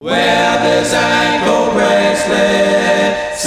Wear this ankle bracelet.